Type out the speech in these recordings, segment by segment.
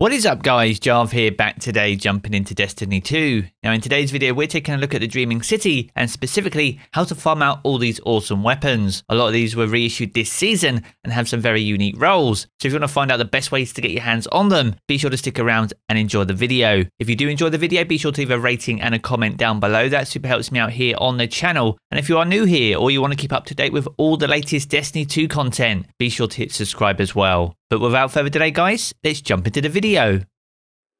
What is up guys, Jarv here back today jumping into Destiny 2. Now in today's video we're taking a look at the Dreaming City and specifically how to farm out all these awesome weapons. A lot of these were reissued this season and have some very unique rolls. So if you want to find out the best ways to get your hands on them, be sure to stick around and enjoy the video. If you do enjoy the video, be sure to leave a rating and a comment down below. That super helps me out here on the channel. And if you are new here or you want to keep up to date with all the latest Destiny 2 content, be sure to hit subscribe as well. But without further delay guys, let's jump into the video.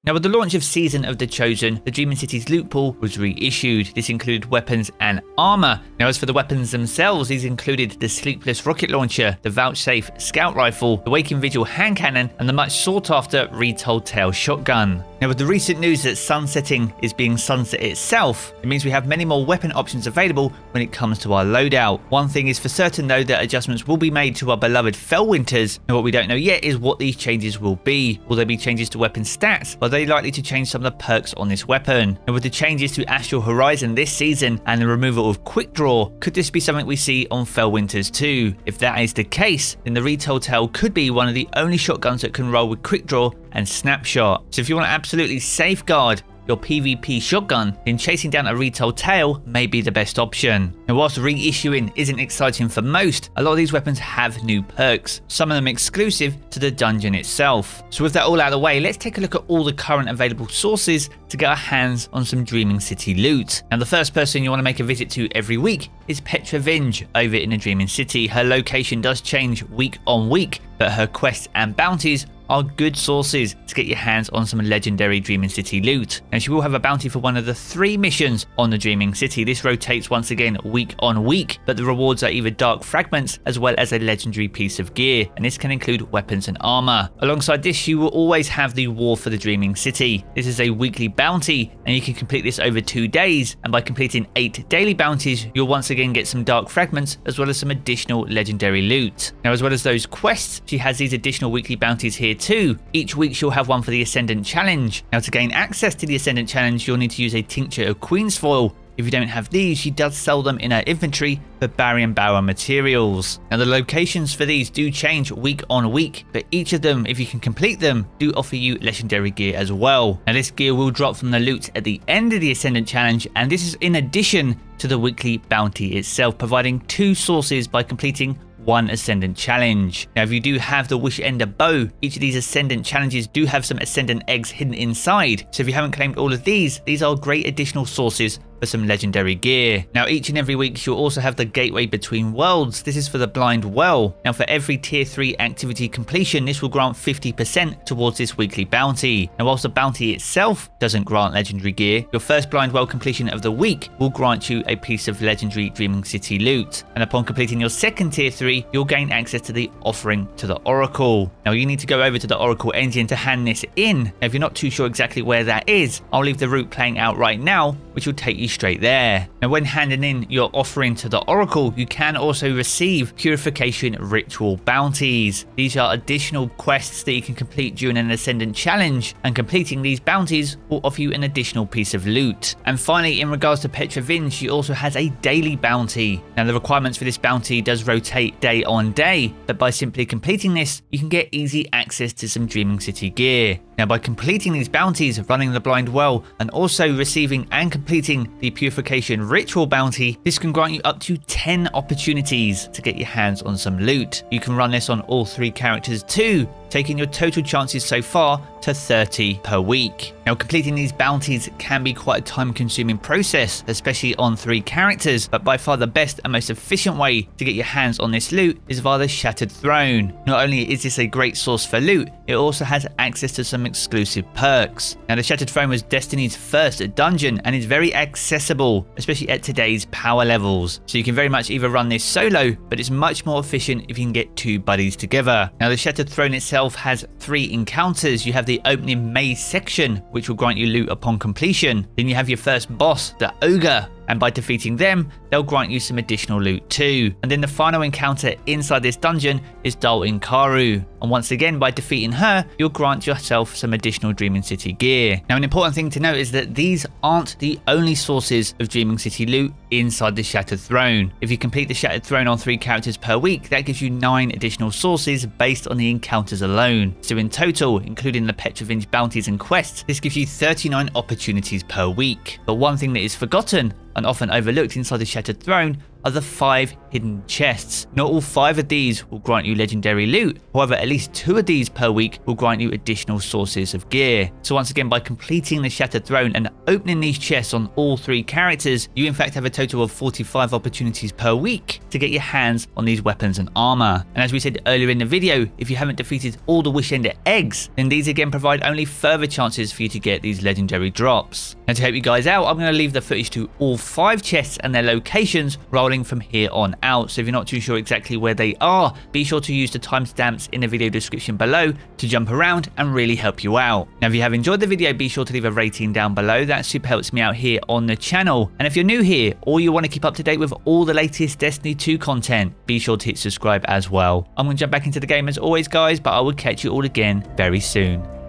Now with the launch of Season of the Chosen, the Dreaming City's loot pool was reissued. This included weapons and armor. Now as for the weapons themselves, these included the Sleepless Rocket Launcher, the Vouchsafe Scout Rifle, the Waking Vigil Hand Cannon, and the much sought after Retold Tale Shotgun. Now with the recent news that sunsetting is being sunset itself, it means we have many more weapon options available when it comes to our loadout. One thing is for certain though that adjustments will be made to our beloved Felwinters, and what we don't know yet is what these changes will be. Will there be changes to weapon stats? Are they likely to change some of the perks on this weapon? And with the changes to Astral Horizon this season and the removal of Quick Draw, could this be something we see on Felwinters too? If that is the case, then the Retold Tale could be one of the only shotguns that can roll with Quick Draw and Snapshot. So if you want to absolutely safeguard your PvP shotgun, then chasing down a Retold Tale may be the best option. Now whilst reissuing isn't exciting for most, a lot of these weapons have new perks, some of them exclusive to the dungeon itself. So with that all out of the way, let's take a look at all the current available sources to get our hands on some Dreaming City loot. And the first person you want to make a visit to every week is Petra Venj over in the Dreaming City. Her location does change week on week, but her quests and bounties are good sources to get your hands on some legendary Dreaming City loot. And she will have a bounty for one of the three missions on the Dreaming City. This rotates once again week on week, but the rewards are either dark fragments as well as a legendary piece of gear, and this can include weapons and armor. Alongside this, you will always have the War for the Dreaming City. This is a weekly bounty, and you can complete this over two days, and by completing eight daily bounties, you'll once again get some dark fragments as well as some additional legendary loot. Now, as well as those quests, she has these additional weekly bounties here too. Each week she'll have one for the Ascendant Challenge. Now to gain access to the Ascendant Challenge, you'll need to use a Tincture of Queen's Foil. If you don't have these, she does sell them in her inventory for Baryon Bough materials. Now the locations for these do change week on week, but each of them, if you can complete them, do offer you legendary gear as well. Now this gear will drop from the loot at the end of the Ascendant Challenge, and this is in addition to the weekly bounty itself, providing two sources by completing one Ascendant challenge. Now, if you do have the Wish Ender bow, each of these Ascendant challenges do have some Ascendant eggs hidden inside. So if you haven't claimed all of these, these are great additional sources for some legendary gear. Now each and every week you'll also have the gateway between worlds. This is for the blind well. Now for every tier 3 activity completion this will grant 50% towards this weekly bounty. Now whilst the bounty itself doesn't grant legendary gear, your first blind well completion of the week will grant you a piece of legendary Dreaming City loot. And upon completing your second tier 3 you'll gain access to the offering to the Oracle. Now you need to go over to the Oracle engine to hand this in. Now, if you're not too sure exactly where that is, I'll leave the route playing out right now which will take you straight there. Now when handing in your offering to the Oracle, you can also receive Purification Ritual Bounties. These are additional quests that you can complete during an Ascendant Challenge, and completing these bounties will offer you an additional piece of loot. And finally, in regards to Petra Venj, she also has a daily bounty. Now the requirements for this bounty does rotate day on day, but by simply completing this, you can get easy access to some Dreaming City gear. Now by completing these bounties, running the blind well, and also receiving and completing the purification ritual bounty, this can grant you up to 10 opportunities to get your hands on some loot. You can run this on all three characters too, taking your total chances so far to 30 per week. Now completing these bounties can be quite a time consuming process, especially on three characters, but by far the best and most efficient way to get your hands on this loot is via the Shattered Throne. Not only is this a great source for loot, it also has access to some exclusive perks. Now the Shattered Throne was Destiny's first dungeon and is very accessible, especially at today's power levels. So you can very much either run this solo, but it's much more efficient if you can get two buddies together. Now the Shattered Throne itself has three encounters. You have the opening maze section, which will grant you loot upon completion. Then you have your first boss, the Ogre, and by defeating them, they'll grant you some additional loot too. And then the final encounter inside this dungeon is Dûl Incaru, and once again by defeating her, you'll grant yourself some additional Dreaming City gear. Now an important thing to note is that these aren't the only sources of Dreaming City loot inside the Shattered Throne. If you complete the Shattered Throne on 3 characters per week, that gives you 9 additional sources based on the encounters alone. So in total, including the Petra Venj bounties and quests, this gives you 39 opportunities per week. But one thing that is forgotten and often overlooked inside the Shattered Throne are the five hidden chests. Not all five of these will grant you legendary loot, however at least two of these per week will grant you additional sources of gear. So once again by completing the Shattered Throne and opening these chests on all three characters, you in fact have a total of 45 opportunities per week to get your hands on these weapons and armor. And as we said earlier in the video, if you haven't defeated all the Wishender eggs, then these again provide only further chances for you to get these legendary drops. And to help you guys out, I'm going to leave the footage to all five chests and their locations from here on out. So if you're not too sure exactly where they are, be sure to use the timestamps in the video description below to jump around and really help you out. Now if you have enjoyed the video, be sure to leave a rating down below. That super helps me out here on the channel. And if you're new here or you want to keep up to date with all the latest Destiny 2 content, be sure to hit subscribe as well. I'm going to jump back into the game as always guys, but I will catch you all again very soon.